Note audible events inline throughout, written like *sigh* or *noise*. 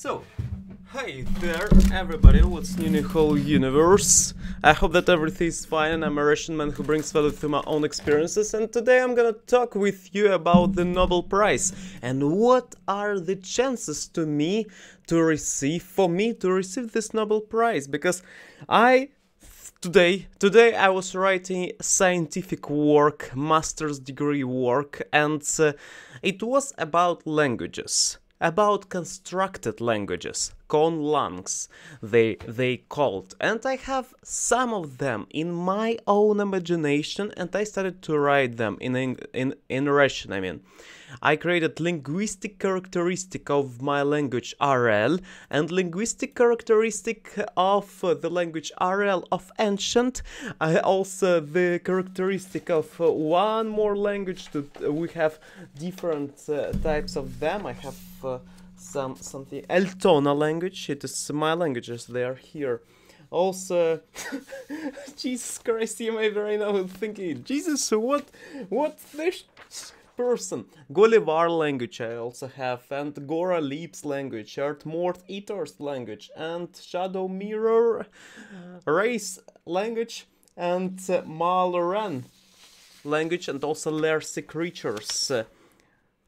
So, hey there, everybody. What's new in the whole universe? I hope that everything is fine. and I'm a Russian man who brings value through my own experiences, and today I'm gonna talk with you about the Nobel Prize and what are the chances to me to receive, for me to receive this Nobel Prize, because I today today i was writing scientific work master's degree work and uh, it was about languages about constructed languages, conlangs, they they called, and I have some of them in my own imagination, and I started to write them in in in Russian. I mean, I created linguistic characteristic of my language RL and linguistic characteristic of the language RL of ancient. I also the characteristic of one more language that we have different uh, types of them. I have uh, some something Eltona language. It is my languages. They are here. Also, *laughs* Jesus Christ, you may very now thinking, Jesus, what, what this person? Gulliver language I also have, and Gora Leaps language, Earthmort Eater's language, and Shadow Mirror Race language, and uh, Malran language, and also Lersi creatures. Uh,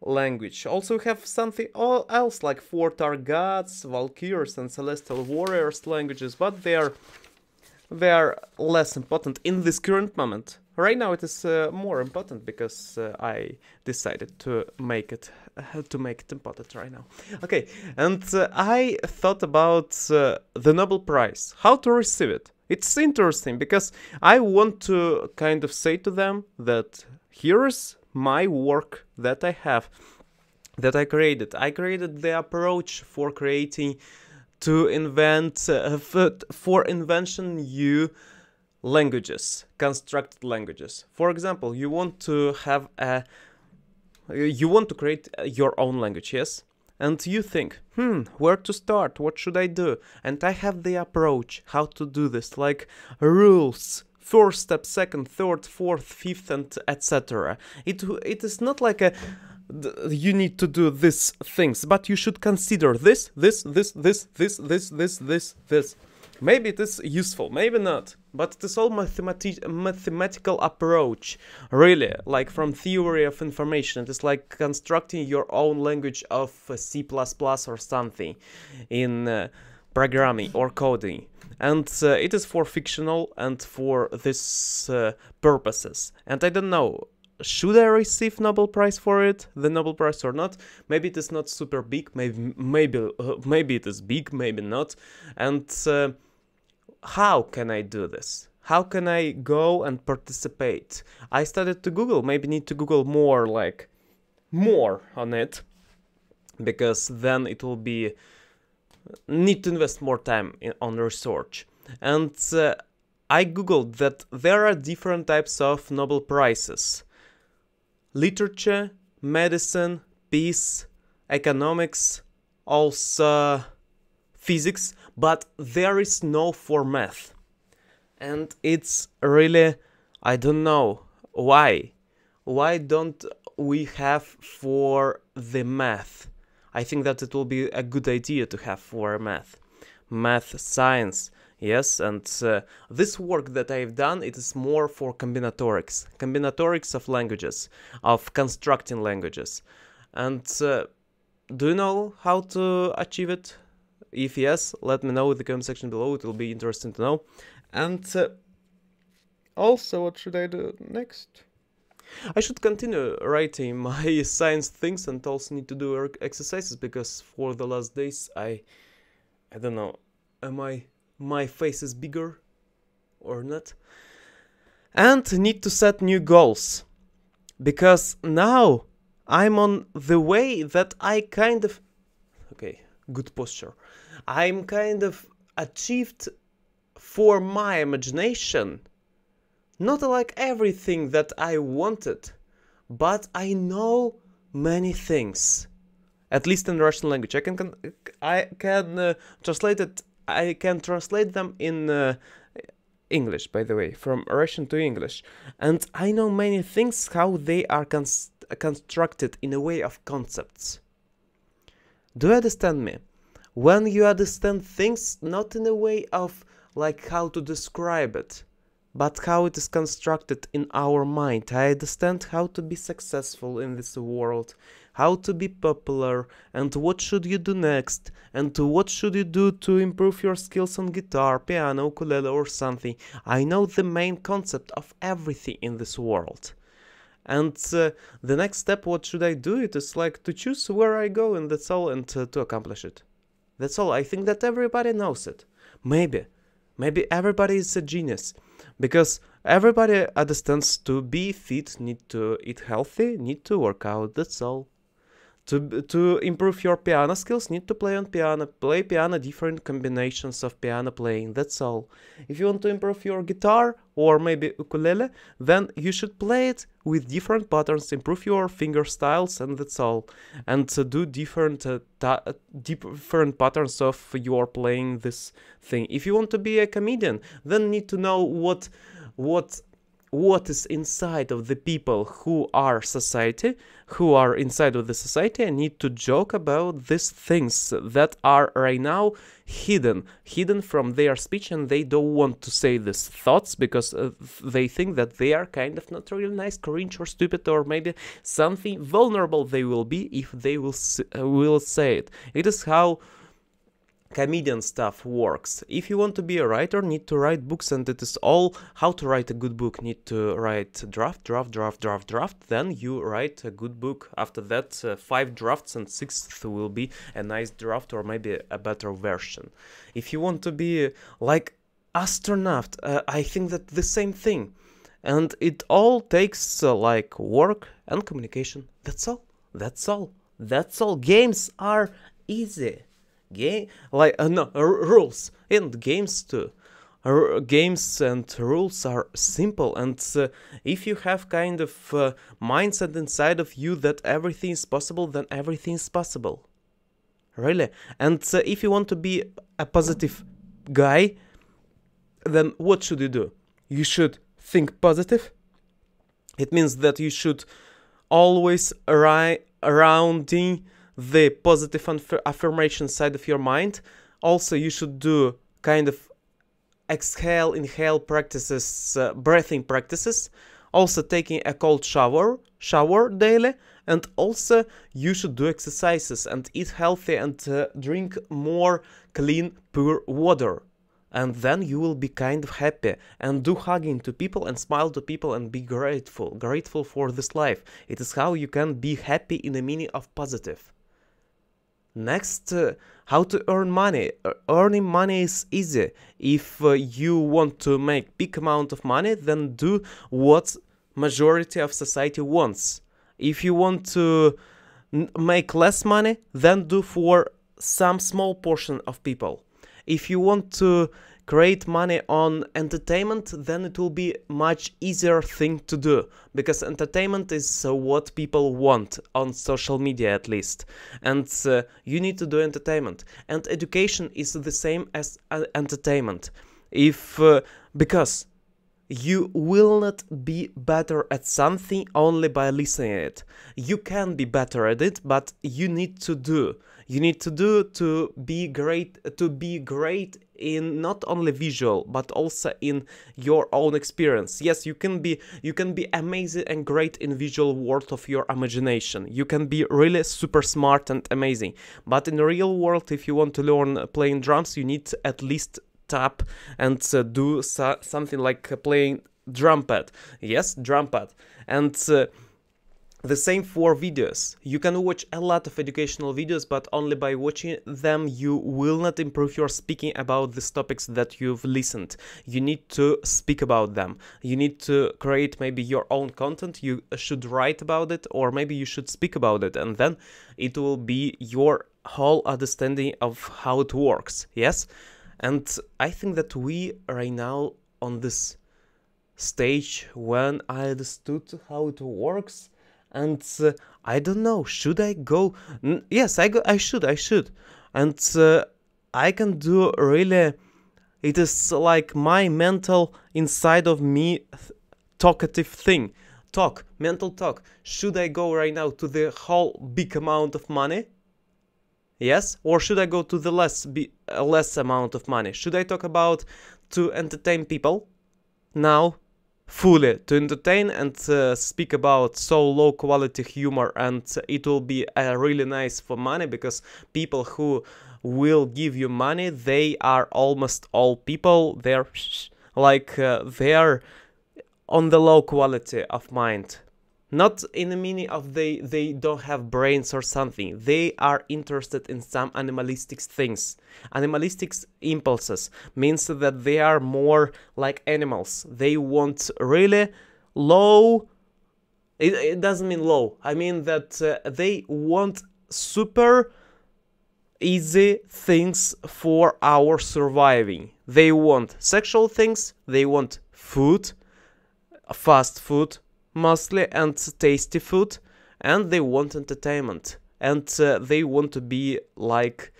language. Also have something else like Fortar gods, Valkyries and Celestial Warriors languages, but they are they are less important in this current moment. Right now it is uh, more important because uh, I decided to make it *laughs* to make it important right now. Okay, and uh, I thought about the Nobel Prize, how to receive it. It's interesting because I want to kind of say to them that here's my work that I have, that I created. I created the approach for creating, to invent, uh, *laughs* for invention new languages, constructed languages. For example, you want to have a, you want to create your own language, yes? and you think, hmm, where to start? What should I do? And I have the approach how to do this, like rules, first step, second, third, fourth, fifth, and etc. It it is not like a you need to do these things, but you should consider this, this, this, this, this, this, this, this, this. Maybe it is useful, maybe not, but it is all mathemati mathematical approach, really, like from theory of information. It is like constructing your own language of C++ or something in uh, programming or coding. And uh, it is for fictional and for this uh, purposes. And i don't know should i receive nobel prize for it the nobel prize or not? Maybe it is not super big maybe maybe uh, maybe it is big maybe not. And uh, how can i do this how can i go and participate i started to google maybe need to google more like more on it because then it will be need to invest more time in, on research. And uh, I googled that there are different types of Nobel Prizes. Literature, medicine, peace, economics, also physics, but there is no for math. And it's really, I don't know why. Why don't we have for the math? I think that it will be a good idea to have for math. Math, science, yes, and uh, this work that I've done, it is more for combinatorics. Combinatorics of languages, of constructing languages. And uh, do you know how to achieve it? If yes, let me know in the comment section below, it will be interesting to know. And uh, also, what should I do next? I should continue writing *laughs* my science things and also need to do exercises because for the last days I I don't know am I my face is bigger or not and need to set new goals because now I'm on the way that I kind of okay good posture I'm kind of achieved for my imagination not like everything that I wanted, but I know many things. At least in Russian language, I can, I can uh, translate it. I can translate them in uh, English, by the way, from Russian to English, and I know many things how they are constructed in a way of concepts. Do you understand me? When you understand things not in a way of like how to describe it but how it is constructed in our mind. I understand how to be successful in this world, how to be popular, and what should you do next, and what should you do to improve your skills on guitar, piano, ukulele, or something. I know the main concept of everything in this world. And uh, the next step, what should I do? It is like to choose where I go, and that's all, and uh, to accomplish it. That's all. I think that everybody knows it. Maybe. Maybe everybody is a genius because everybody understands to be fit need to eat healthy need to work out that's all to to improve your piano skills need to play on piano play piano different combinations of piano playing that's all. If you want to improve your guitar or maybe ukulele then you should play it with different patterns improve your finger styles and that's all. And do different uh, different patterns of your playing this thing. If you want to be a comedian then need to know what what what is inside of the people who are society who are inside of the society and need to joke about these things that are right now hidden hidden from their speech and they don't want to say these thoughts because uh, they think that they are kind of not really nice cringe or stupid or maybe something vulnerable they will be if they will uh, will say it. It is how comedian stuff works. If you want to be a writer, need to write books and it is all how to write a good book. Need to write draft, draft, draft, draft, draft. Then you write a good book. After that, uh, five drafts and sixth will be a nice draft or maybe a better version. If you want to be like astronaut, uh, I think that the same thing. And it all takes uh, like work and communication. That's all. That's all. That's all. Games are easy game like uh, no rules and games too. R games and rules are simple and uh, if you have kind of uh, mindset inside of you that everything is possible then everything is possible. Really? And uh, if you want to be a positive guy then what should you do? You should think positive. It means that you should always arri- surrounding the positive affirmation side of your mind. Also, you should do kind of exhale, inhale practices, uh, breathing practices. Also, taking a cold shower, shower daily, and also you should do exercises and eat healthy and uh, drink more clean, pure water. And then you will be kind of happy and do hugging to people and smile to people and be grateful, grateful for this life. It is how you can be happy in the meaning of positive. Next, uh, how to earn money. Uh, earning money is easy. If uh, you want to make big amount of money, then do what majority of society wants. If you want to make less money, then do for some small portion of people. If you want to create money on entertainment, then it will be much easier thing to do because entertainment is uh, what people want on social media at least, and uh, you need to do entertainment. And education is the same as uh, entertainment. If uh, because you will not be better at something only by listening it. You can be better at it, but you need to do. You need to do to be great to be great in not only visual but also in your own experience. Yes, you can be you can be amazing and great in visual world of your imagination. You can be really super smart and amazing. But in the real world if you want to learn playing drums, you need at least tap and uh, do so something like playing drum pad. Yes, drum pad. And uh, the same for videos. You can watch a lot of educational videos, but only by watching them you will not improve your speaking about these topics that you've listened. You need to speak about them. You need to create maybe your own content. You should write about it, or maybe you should speak about it, and then it will be your whole understanding of how it works. Yes? And I think that we right now on this stage when I understood how it works and uh, I don't know should I go? N yes I go I should I should. And uh, I can do really it is like my mental inside of me talkative thing. Talk mental talk. Should I go right now to the whole big amount of money? Yes, or should I go to the less be, uh, less amount of money? Should I talk about to entertain people? Now fully to entertain and uh, speak about so low quality humor and it will be uh, really nice for money because people who will give you money they are almost all people. They're like uh, they're on the low quality of mind not in the meaning of they they don't have brains or something. They are interested in some animalistic things. Animalistic impulses means that they are more like animals. They want really low it, it doesn't mean low. I mean that uh, they want super easy things for our surviving. They want sexual things. They want food fast food mostly and tasty food and they want entertainment and uh, they want to be like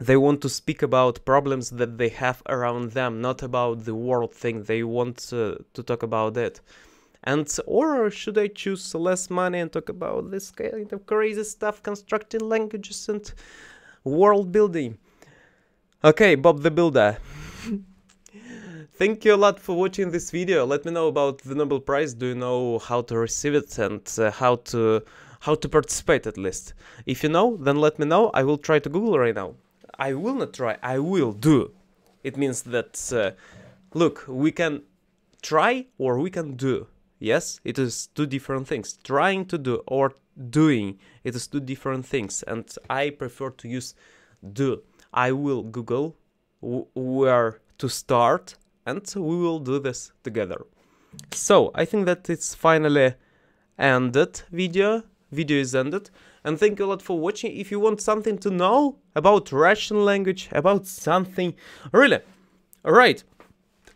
they want to speak about problems that they have around them not about the world thing. They want uh, to talk about it. And or should i choose less money and talk about this kind of crazy stuff constructing languages and world building? Okay bob the builder Thank you a lot for watching this video. Let me know about the Nobel Prize. Do you know how to receive it and uh, how to how to participate at least? If you know, then let me know. I will try to Google right now. I will not try. I will do. It means that uh, look, we can try or we can do. Yes, it is two different things. Trying to do or doing, it is two different things, and I prefer to use do. I will Google where to start and we will do this together. So, I think that it's finally ended video. Video is ended. And thank you a lot for watching. If you want something to know about Russian language, about something, really, write,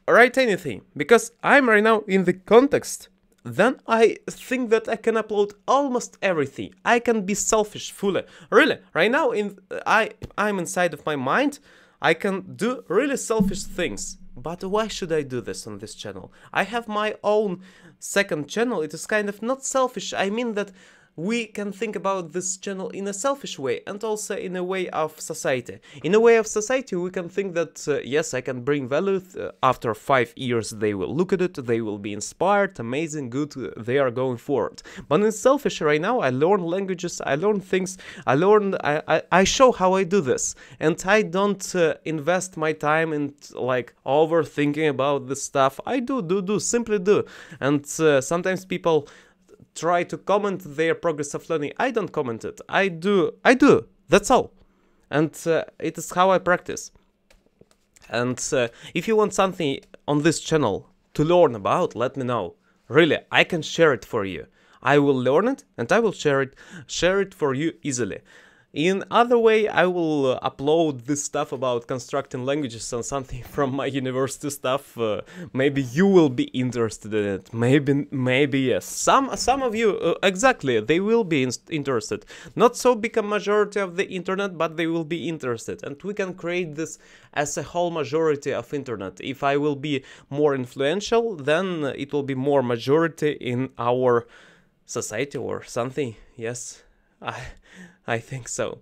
write anything. Because I'm right now in the context then I think that I can upload almost everything. I can be selfish fully. Really, right now in I I'm inside of my mind, I can do really selfish things. But why should I do this on this channel? I have my own second channel. It is kind of not selfish. I mean that we can think about this channel in a selfish way and also in a way of society. In a way of society, we can think that, uh, yes, I can bring value. Uh, after five years, they will look at it, they will be inspired, amazing, good, uh, they are going forward. But in selfish right now, I learn languages, I learn things, I learn, I, I, I show how I do this. And I don't uh, invest my time in like overthinking about this stuff. I do, do, do, simply do. And uh, sometimes people try to comment their progress of learning. I don't comment it. I do. I do. That's all. And uh, it is how I practice. And uh, if you want something on this channel to learn about, let me know. Really, I can share it for you. I will learn it and I will share it share it for you easily. In other way, I will uh, upload this stuff about constructing languages and something *laughs* from my university stuff. Uh, maybe you will be interested in it. Maybe, maybe yes. Some, some of you, uh, exactly, they will be in interested. Not so big a majority of the internet, but they will be interested. And we can create this as a whole majority of internet. If I will be more influential, then it will be more majority in our society or something. Yes. I, I think so.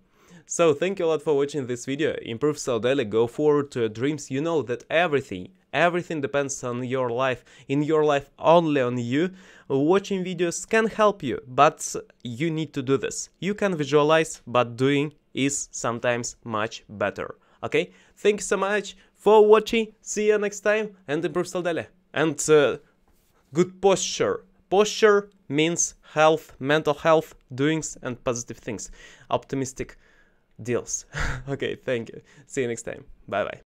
So thank you a lot for watching this video. Improve so daily, go forward to your dreams. You know that everything, everything depends on your life. In your life, only on you. Watching videos can help you, but you need to do this. You can visualize, but doing is sometimes much better. Okay? Thank you so much for watching. See you next time and improve so daily. And uh, good posture. Posture means health, mental health, doings, and positive things. Optimistic deals. *laughs* okay, thank you. See you next time. Bye bye.